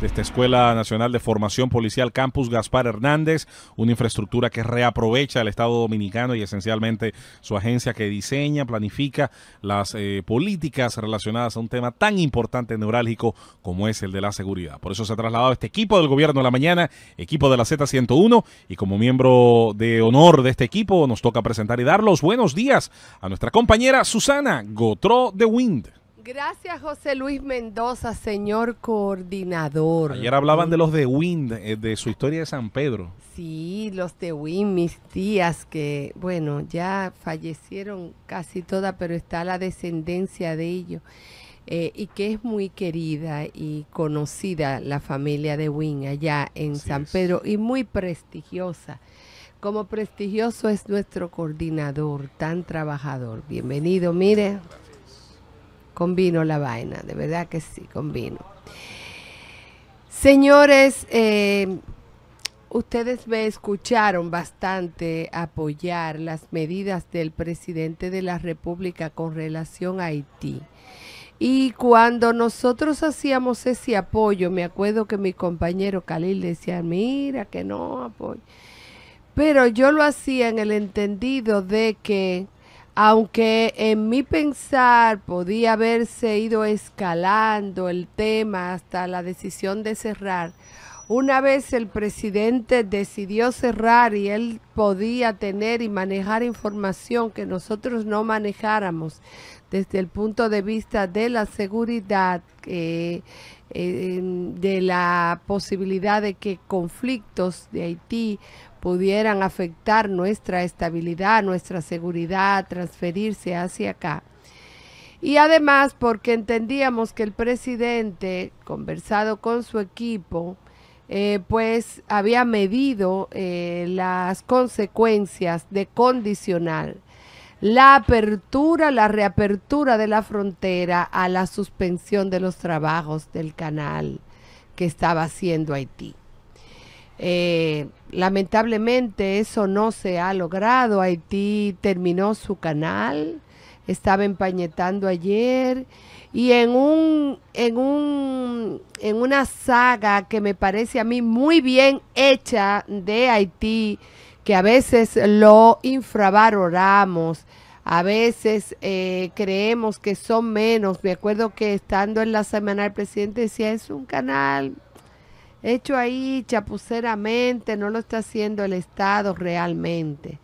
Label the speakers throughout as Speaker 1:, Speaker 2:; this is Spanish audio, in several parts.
Speaker 1: de esta Escuela Nacional de Formación Policial Campus Gaspar Hernández, una infraestructura que reaprovecha el Estado Dominicano y esencialmente su agencia que diseña, planifica las eh, políticas relacionadas a un tema tan importante, neurálgico como es el de la seguridad. Por eso se ha trasladado este equipo del gobierno de la mañana, equipo de la Z101, y como miembro de honor de este equipo nos toca presentar y dar los buenos días a nuestra compañera Susana Gotro de Wind.
Speaker 2: Gracias, José Luis Mendoza, señor coordinador.
Speaker 1: Ayer hablaban de los de Wind, eh, de su historia de San Pedro.
Speaker 2: Sí, los de Wind, mis tías, que, bueno, ya fallecieron casi todas, pero está la descendencia de ellos. Eh, y que es muy querida y conocida la familia de Win allá en San Pedro y muy prestigiosa. Como prestigioso es nuestro coordinador, tan trabajador. Bienvenido, mire. Con la vaina, de verdad que sí, con vino. Señores, eh, ustedes me escucharon bastante apoyar las medidas del presidente de la República con relación a Haití. Y cuando nosotros hacíamos ese apoyo, me acuerdo que mi compañero Khalil decía, mira que no apoyo. Pero yo lo hacía en el entendido de que aunque en mi pensar podía haberse ido escalando el tema hasta la decisión de cerrar, una vez el presidente decidió cerrar y él podía tener y manejar información que nosotros no manejáramos desde el punto de vista de la seguridad, eh, de la posibilidad de que conflictos de Haití pudieran afectar nuestra estabilidad, nuestra seguridad, transferirse hacia acá. Y además porque entendíamos que el presidente, conversado con su equipo, eh, pues había medido eh, las consecuencias de condicional la apertura, la reapertura de la frontera a la suspensión de los trabajos del canal que estaba haciendo Haití. Eh, lamentablemente eso no se ha logrado. Haití terminó su canal, estaba empañetando ayer y en un en un en una saga que me parece a mí muy bien hecha de Haití que a veces lo infravaloramos, a veces eh, creemos que son menos. Me acuerdo que estando en la semana el presidente decía es un canal hecho ahí chapuceramente, no lo está haciendo el Estado realmente.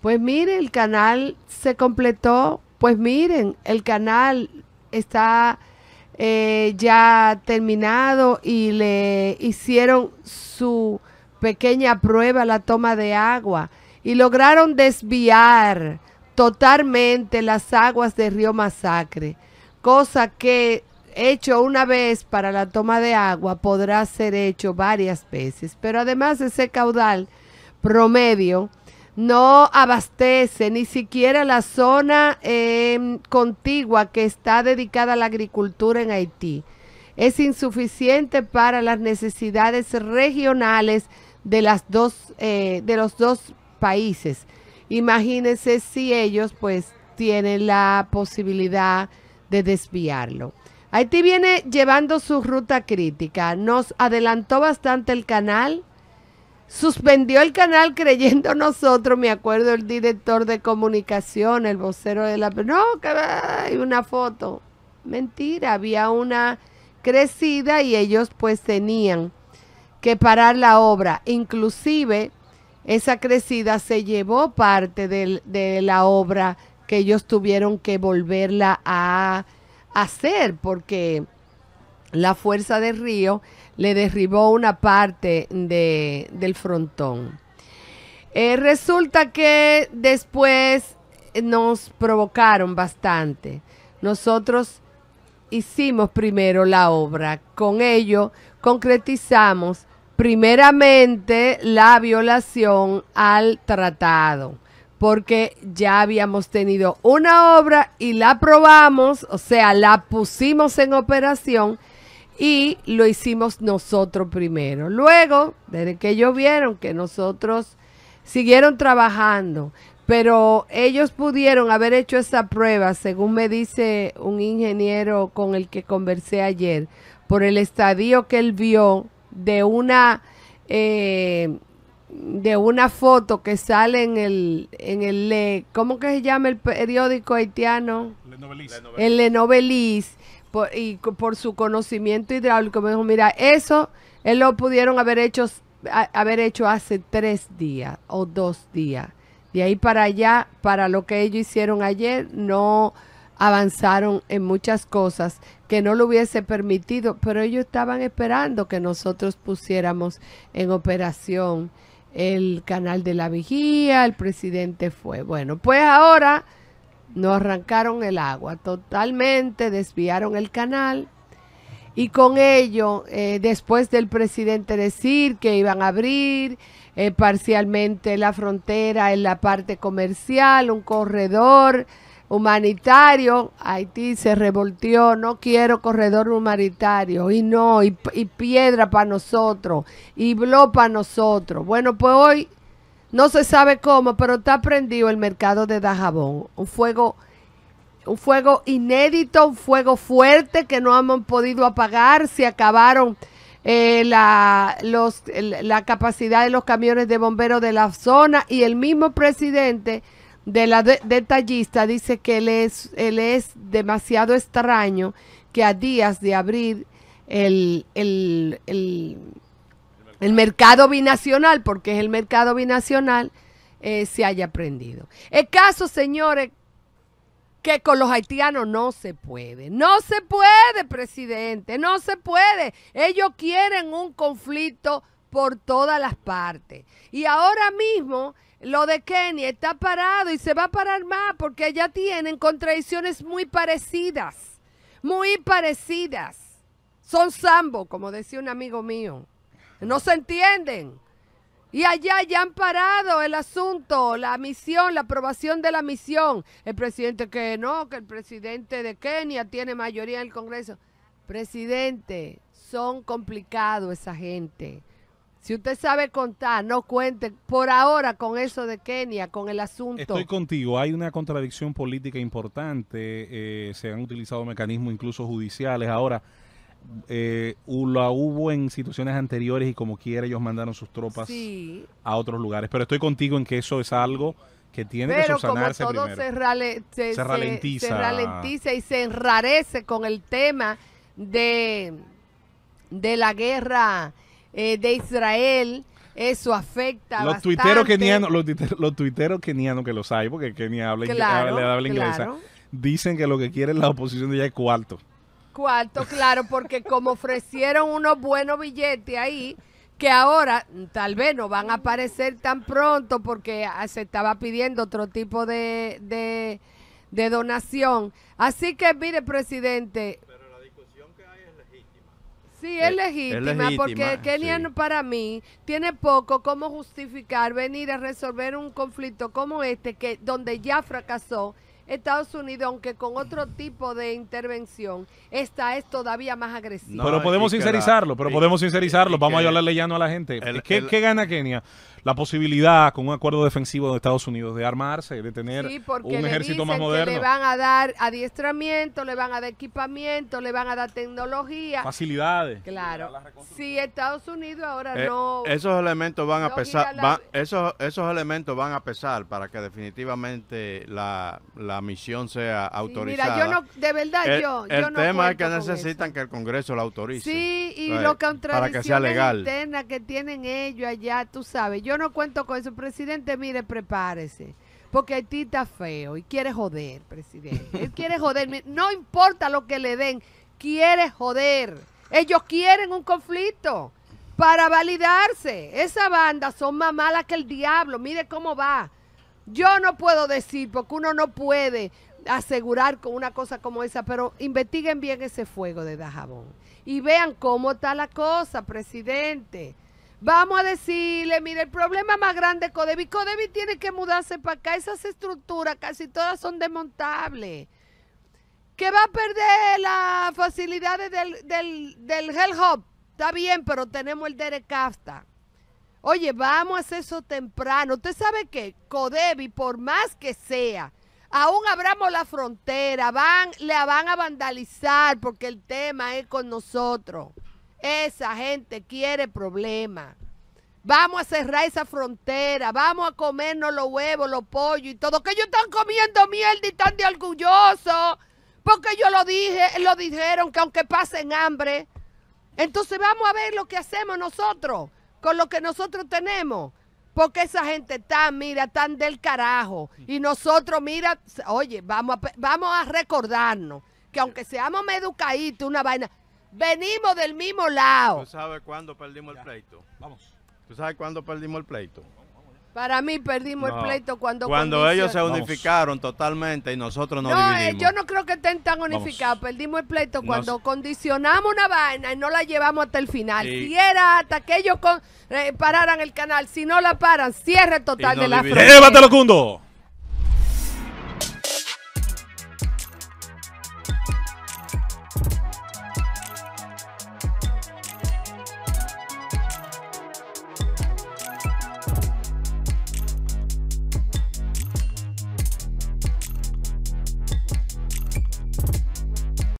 Speaker 2: Pues miren, el canal se completó, pues miren, el canal está eh, ya terminado y le hicieron su pequeña prueba la toma de agua y lograron desviar totalmente las aguas del río Masacre, cosa que hecho una vez para la toma de agua podrá ser hecho varias veces, pero además ese caudal promedio no abastece ni siquiera la zona em, contigua que está dedicada a la agricultura en Haití. Es insuficiente para las necesidades regionales de, las dos, eh, de los dos países. Imagínense si ellos pues tienen la posibilidad de desviarlo. Haití viene llevando su ruta crítica. Nos adelantó bastante el canal. Suspendió el canal creyendo nosotros, me acuerdo el director de comunicación, el vocero de la... No, hay una foto. Mentira, había una crecida y ellos pues tenían que parar la obra. Inclusive esa crecida se llevó parte de la obra que ellos tuvieron que volverla a hacer porque la fuerza del río le derribó una parte de, del frontón. Eh, resulta que después nos provocaron bastante. Nosotros hicimos primero la obra. Con ello concretizamos primeramente la violación al tratado porque ya habíamos tenido una obra y la probamos, o sea, la pusimos en operación y lo hicimos nosotros primero. Luego, desde que ellos vieron que nosotros siguieron trabajando, pero ellos pudieron haber hecho esa prueba, según me dice un ingeniero con el que conversé ayer, por el estadio que él vio de una eh, de una foto que sale en el en el ¿cómo que se llama el periódico haitiano? El Lenovelis por, y por su conocimiento hidráulico me dijo, mira, eso él lo pudieron haber hecho haber hecho hace tres días o dos días. De ahí para allá, para lo que ellos hicieron ayer, no avanzaron en muchas cosas que no lo hubiese permitido, pero ellos estaban esperando que nosotros pusiéramos en operación el canal de la vigía, el presidente fue. Bueno, pues ahora nos arrancaron el agua totalmente, desviaron el canal y con ello, eh, después del presidente decir que iban a abrir eh, parcialmente la frontera en la parte comercial, un corredor humanitario, Haití se revolteó, no quiero corredor humanitario, y no, y, piedra para nosotros, y blo para nosotros. Bueno, pues hoy no se sabe cómo, pero está prendido el mercado de Dajabón, un fuego un fuego inédito, un fuego fuerte que no hemos podido apagar, se acabaron eh, la, los, la capacidad de los camiones de bomberos de la zona y el mismo presidente de la detallista dice que él es, él es demasiado extraño que a días de abrir el, el, el, el mercado binacional, porque es el mercado binacional, eh, se haya prendido. El caso, señores, que con los haitianos no se puede. No se puede, presidente, no se puede. Ellos quieren un conflicto por todas las partes. Y ahora mismo lo de Kenia está parado y se va a parar más porque ya tienen contradicciones muy parecidas, muy parecidas. Son sambo, como decía un amigo mío. No se entienden. Y allá ya han parado el asunto, la misión, la aprobación de la misión. El presidente que no, que el presidente de Kenia tiene mayoría en el Congreso. Presidente, son complicados esa gente. Si usted sabe contar, no cuente por ahora con eso de Kenia, con el asunto.
Speaker 1: Estoy contigo, hay una contradicción política importante, eh, se han utilizado mecanismos incluso judiciales. Ahora, eh, la hubo en situaciones anteriores y como quiera ellos mandaron sus tropas a otros lugares. Pero estoy contigo en que eso es algo que tiene que subsanarse
Speaker 2: como todo
Speaker 1: Se,
Speaker 2: se, ralentiza. se, ralentiza. y se enrarece con el tema de, de la guerra eh, de Israel. Eso afecta
Speaker 1: los Tuiteros kenianos, los, tuiteros, kenianos que los hay, porque Kenia habla, habla, inglesa, dicen que lo que quiere la oposición de ella es cuarto.
Speaker 2: Cuarto, claro, porque como ofrecieron unos buenos billetes ahí, que ahora tal vez no van a aparecer tan pronto porque se estaba pidiendo otro tipo de, de, de donación. Así que, mire, presidente, Sí, es legítima, porque Kenia para mí tiene poco cómo justificar venir a resolver un conflicto como este, que donde ya fracasó Estados Unidos, aunque con otro tipo de intervención, esta es todavía más agresiva.
Speaker 1: pero podemos sincerizarlo, pero podemos sincerizarlo. Vamos a ayudarle llano a la gente. ¿Qué, ¿Qué gana Kenia? la posibilidad con un acuerdo defensivo de Estados Unidos de armarse, de tener un ejército más moderno.
Speaker 2: le van a dar adiestramiento, le van a dar equipamiento, le van a dar tecnología.
Speaker 1: Facilidades.
Speaker 2: Claro. Si Estados Unidos ahora eh, no...
Speaker 3: Esos elementos van a pesar, esos, esos elementos van a pesar para que definitivamente la, misión sea autorizada.
Speaker 2: mira, yo no, de verdad, yo,
Speaker 3: el tema es que necesitan que el Congreso la autorice.
Speaker 2: Sí, y lo para que sea legal. que tienen ellos allá, tú sabes, yo yo no cuento con eso. Presidente, mire, prepárese. Porque Haití está feo y quiere joder, presidente. Él quiere joder. No importa lo que le den, quiere joder. Ellos quieren un conflicto para validarse. Esa banda son más malas que el diablo. Mire cómo va. Yo no puedo decir, porque uno no puede asegurar con una cosa como esa, pero investiguen bien ese fuego de Dajabón y vean cómo está la cosa, presidente. Vamos a decirle, mire, el problema más grande de Codevi, Codevi tiene que mudarse para acá. Esas estructuras casi todas son desmontables. Que va a perder las facilidades del, del, del Hell Hub. Está bien, pero tenemos el Derecafta. Oye, vamos a hacer eso temprano. ¿Usted sabe qué? Codevi, por más que sea, aún abramos la frontera, van, la van a vandalizar porque el tema es con nosotros. Esa gente quiere problemas. Vamos a cerrar esa frontera, vamos a comernos los huevos, los pollos y todo, que ellos están comiendo mierda y están de orgullosos, porque yo lo dije, lo dijeron que aunque pasen hambre. Entonces vamos a ver lo que hacemos nosotros con lo que nosotros tenemos. Porque esa gente está, mira, tan del carajo. Y nosotros, mira, oye, vamos a, vamos a recordarnos que aunque seamos educaditos, una vaina, venimos del mismo lado.
Speaker 3: ¿Tú sabes cuándo perdimos el pleito? Vamos. ¿Tú sabes cuándo perdimos el pleito?
Speaker 2: Para mí perdimos el pleito cuando...
Speaker 3: Cuando ellos se unificaron totalmente y nosotros nos
Speaker 2: no,
Speaker 3: eh,
Speaker 2: yo no creo que estén tan unificados. Perdimos el pleito cuando condicionamos una vaina y no la llevamos hasta el final. Si era hasta que ellos eh, pararan el canal, si no la paran, cierre total de la
Speaker 1: frontera. ¡Llévatelo, Cundo!